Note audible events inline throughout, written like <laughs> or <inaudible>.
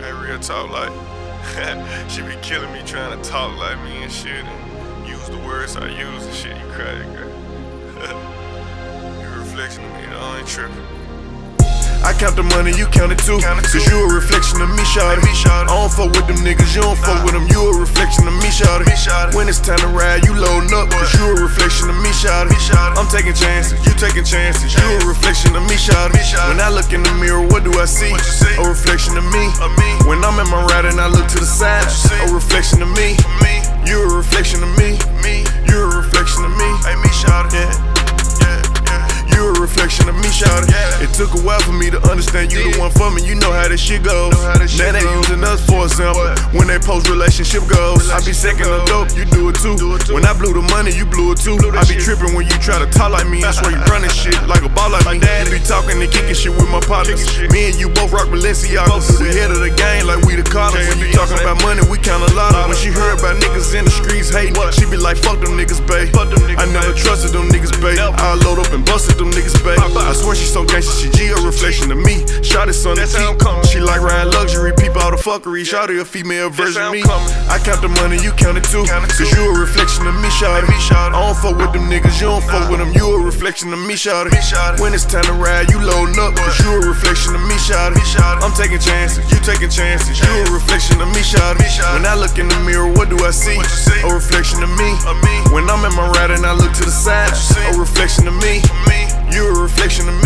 Hey, real talk, like, <laughs> she be killing me trying to talk like me and shit and use the words I use and shit. You crazy, girl. <laughs> you a reflection of me, I ain't tripping. I count the money, you count it too. Cause you a reflection of me, shawty. I don't fuck with them niggas, you don't fuck with them. You a reflection of me, shawty. When it's time to ride, you loading up. Cause you a reflection of me, shawty. I'm taking chances, you taking chances. You a of me, shawty. When I look in the mirror, what do I see? A reflection of me. When I'm in my ride and I look to the side, a reflection of me. Me, shawty. It took a while for me to understand you the one for me. You know how this shit goes. Now they using us for example. When they post relationship goals, I be second the dope, you do it too. When I blew the money, you blew it too. I be tripping when you try to talk like me. I swear you running shit like a ball like me. You be talking and kicking shit with my partners. Me and you both rock Balenciagas. We head of the game like we the Carters. When you talking about money, we count a lot. When she heard about niggas in the streets hating, she be like, fuck them niggas, babe. I never trusted them niggas, babe. I load up and busted them so gangsta, she G a reflection of me. Shot it how I'm coming. She like riding luxury, peep all the fuckery. Shot her a female version of me. I count the money, you count it too. Cause you a reflection of me, shawty. I don't fuck with them niggas, you don't fuck with them. You a reflection of me, shawty. When it's time to ride, you loading up. Cause you a reflection of me, shawty. I'm taking chances, you taking chances. You a reflection of me, shawty. When I look in the mirror, what do I see? A reflection of me. When I'm in my ride and I look to the side, a reflection of me. You a reflection of me.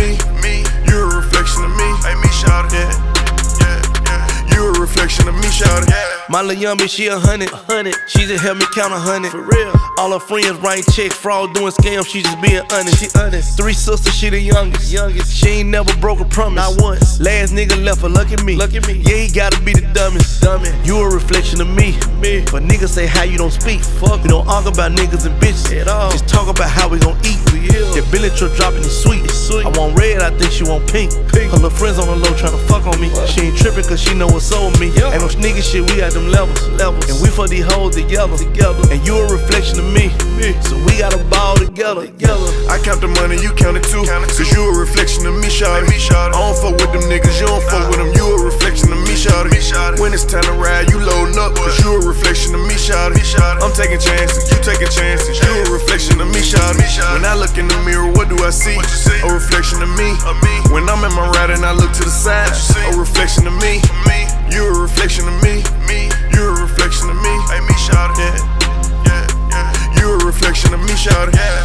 Reflection of me, shawty. Yeah. My little yummy, she a hundred. hundred. She just helped me count a hundred. For real. All her friends writing checks, fraud, doing scams. She just being honest. She honest. Three sisters, she the youngest. Youngest. She ain't never broke a promise. Not once. Last nigga left her, look at me. Look at me. Yeah, he gotta be the dumbest. Dumbest. You a reflection of me. Me. But niggas say how you don't speak. Fuck. We don't argue about niggas and bitches at all. Just talk about how we gon' eat. We is. That Billy truck dropping is sweet. It's sweet. I want red, I think she want pink. pink. Her little friends on the low tryna fuck on me. She ain't tripping cause she know what's up with me. Ain't no sneaky shit, we at them levels. levels. And we for these hoes together. together. And you a reflection of me. me. So we got a ball together. together. I count the money, you count it too. Cause you a reflection of me, shawty. I don't fuck with them niggas, you don't fuck with them. You a reflection of me, shawty. When it's time to ride, you loading up. Cause you a reflection of me, shawty. I'm taking chances, you taking chances. You a reflection of me, shawty. When I look in the mirror, what do I see? A reflection of me. When I'm in my ride and I look to the side, a reflection of me. You a reflection of me. Me. You a reflection of me. Hey, me, shawty. Yeah. Yeah. Yeah. You a reflection of me, shawty. Yeah.